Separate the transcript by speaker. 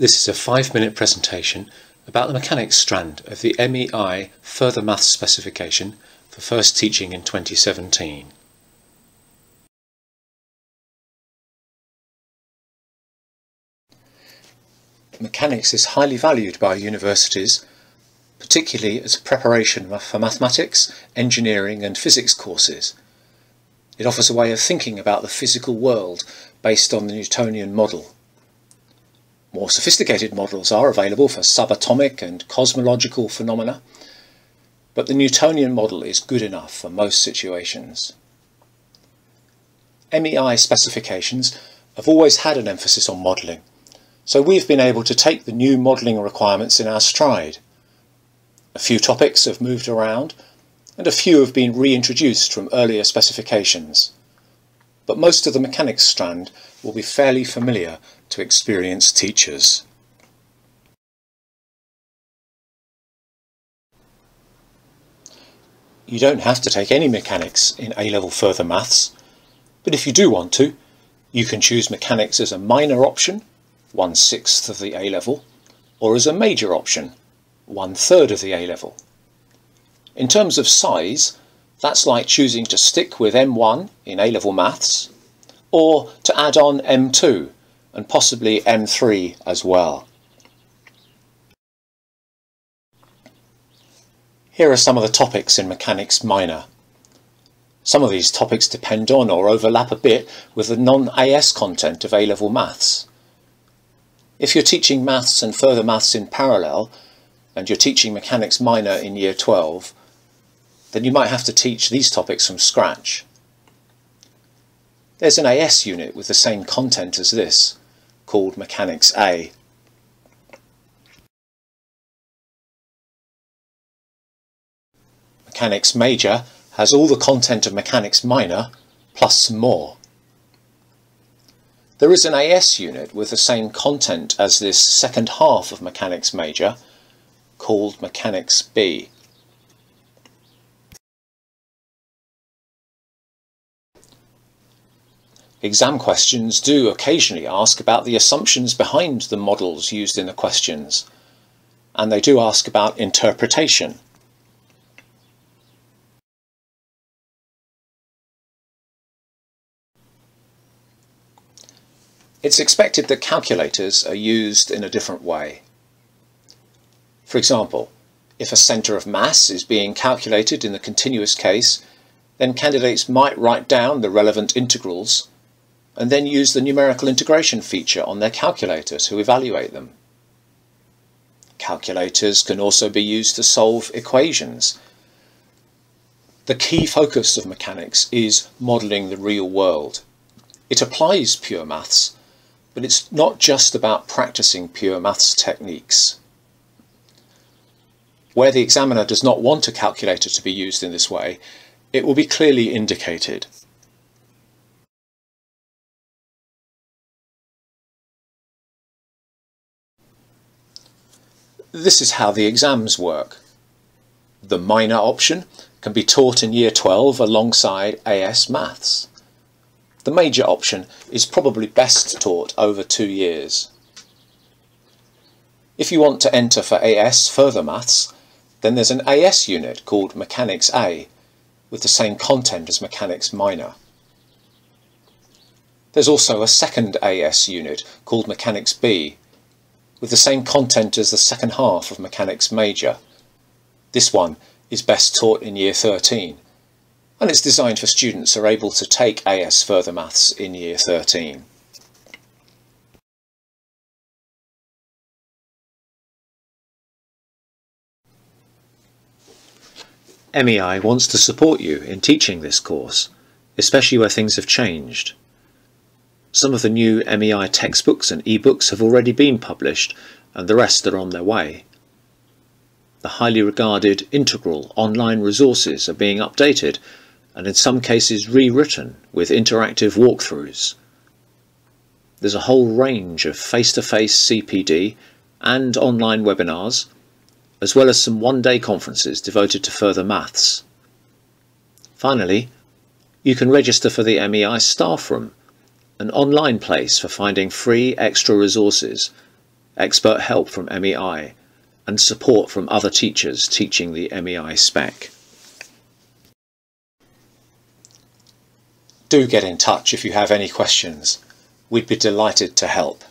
Speaker 1: This is a five minute presentation about the mechanics strand of the MEI Further Maths specification for first teaching in 2017. Mechanics is highly valued by universities, particularly as a preparation for mathematics, engineering and physics courses. It offers a way of thinking about the physical world based on the Newtonian model. More sophisticated models are available for subatomic and cosmological phenomena, but the Newtonian model is good enough for most situations. MEI specifications have always had an emphasis on modelling, so we've been able to take the new modelling requirements in our stride. A few topics have moved around, and a few have been reintroduced from earlier specifications. But most of the mechanics strand will be fairly familiar to experienced teachers. You don't have to take any mechanics in A-level further maths, but if you do want to, you can choose mechanics as a minor option, one-sixth of the A-level, or as a major option, one-third of the A-level. In terms of size, that's like choosing to stick with M1 in A-level maths, or to add on M2 and possibly M3 as well. Here are some of the topics in Mechanics Minor. Some of these topics depend on or overlap a bit with the non-AS content of A-level maths. If you're teaching maths and further maths in parallel, and you're teaching Mechanics Minor in Year 12, then you might have to teach these topics from scratch. There's an AS unit with the same content as this, called Mechanics A. Mechanics Major has all the content of Mechanics Minor, plus some more. There is an AS unit with the same content as this second half of Mechanics Major, called Mechanics B. Exam questions do occasionally ask about the assumptions behind the models used in the questions, and they do ask about interpretation. It's expected that calculators are used in a different way. For example, if a centre of mass is being calculated in the continuous case, then candidates might write down the relevant integrals and then use the numerical integration feature on their calculator to evaluate them. Calculators can also be used to solve equations. The key focus of mechanics is modelling the real world. It applies pure maths, but it's not just about practicing pure maths techniques. Where the examiner does not want a calculator to be used in this way, it will be clearly indicated. This is how the exams work. The minor option can be taught in Year 12 alongside AS Maths. The major option is probably best taught over two years. If you want to enter for AS Further Maths, then there's an AS unit called Mechanics A, with the same content as Mechanics Minor. There's also a second AS unit called Mechanics B, with the same content as the second half of Mechanics Major. This one is best taught in Year 13, and it's designed for students who are able to take AS Further Maths in Year 13. MEI wants to support you in teaching this course, especially where things have changed. Some of the new MEI textbooks and ebooks have already been published and the rest are on their way. The highly regarded integral online resources are being updated and in some cases rewritten with interactive walkthroughs. There's a whole range of face-to-face -face CPD and online webinars, as well as some one-day conferences devoted to further maths. Finally, you can register for the MEI staff room an online place for finding free extra resources expert help from MEI, and support from other teachers teaching the MEI spec. Do get in touch if you have any questions. We'd be delighted to help.